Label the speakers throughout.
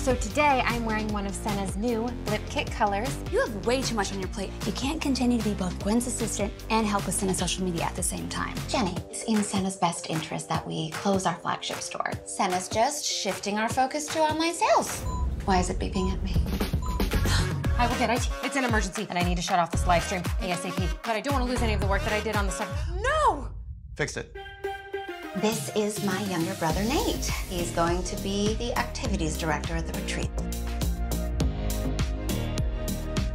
Speaker 1: So today I'm wearing one of Senna's new Blip Kit colors.
Speaker 2: You have way too much on your plate. You can't continue to be both Gwen's assistant and help with Senna's social media at the same time.
Speaker 3: Jenny, it's in Senna's best interest that we close our flagship store. Senna's just shifting our focus to online sales. Why is it beeping at me?
Speaker 1: I will get IT. It's an emergency, and I need to shut off this live stream ASAP. But I don't want to lose any of the work that I did on the stuff. No!
Speaker 4: Fixed it.
Speaker 3: This is my younger brother, Nate. He's going to be the activities director at the retreat.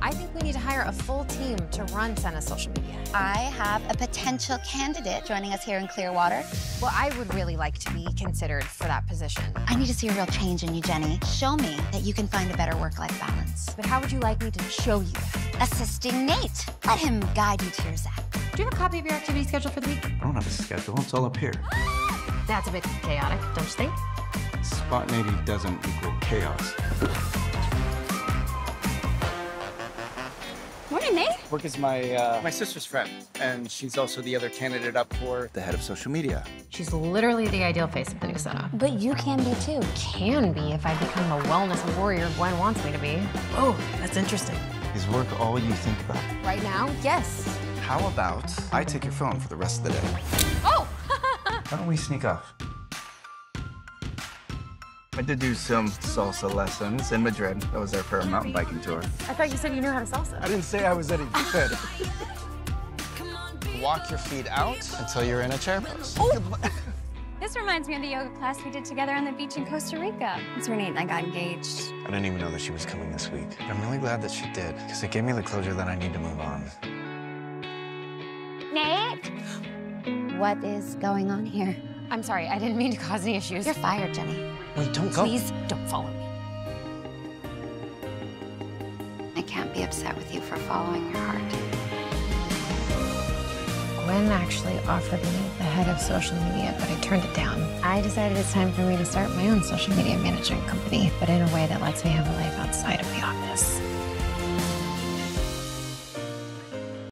Speaker 1: I think we need to hire a full team to run Senna's social media.
Speaker 3: I have a potential candidate joining us here in Clearwater.
Speaker 1: Well, I would really like to be considered for that position.
Speaker 3: I need to see a real change in you, Jenny. Show me that you can find a better work-life balance.
Speaker 1: But how would you like me to show you?
Speaker 3: Assisting Nate. Let him guide you to your Zach.
Speaker 1: Do you have a copy of your activity schedule for the week?
Speaker 4: I don't have a schedule. It's all up here.
Speaker 1: That's a bit chaotic, don't you think?
Speaker 4: Spontaneity doesn't equal chaos.
Speaker 2: Morning, Nate.
Speaker 5: Work is my uh, my sister's friend, and she's also the other candidate up for.
Speaker 4: The head of social media.
Speaker 1: She's literally the ideal face of the new Senna.
Speaker 3: But you can be too.
Speaker 1: Can be if I become the wellness warrior Gwen wants me to be.
Speaker 6: Oh, that's interesting.
Speaker 4: Is work all you think about?
Speaker 1: Right now, yes.
Speaker 4: How about I take your phone for the rest of the day?
Speaker 1: Oh!
Speaker 4: Why don't we sneak off? I did do some salsa lessons in Madrid. That was there for a mountain biking tour.
Speaker 1: I thought you said you knew how to salsa.
Speaker 5: I didn't say I was any good.
Speaker 4: Walk your feet out until you're in a chair pose. Oh!
Speaker 2: This reminds me of the yoga class we did together on the beach in Costa Rica. That's where Nate and I got engaged.
Speaker 4: I didn't even know that she was coming this week. But I'm really glad that she did, because it gave me the closure that I need to move on.
Speaker 3: Nate? What is going on here?
Speaker 1: I'm sorry, I didn't mean to cause any issues.
Speaker 3: You're fired, Jenny.
Speaker 4: Wait, don't go.
Speaker 1: Please don't follow me.
Speaker 3: I can't be upset with you for following your heart.
Speaker 1: Gwen actually offered me the head of social media, but I turned it down. I decided it's time for me to start my own social media management company, but in a way that lets me have a life outside of the office.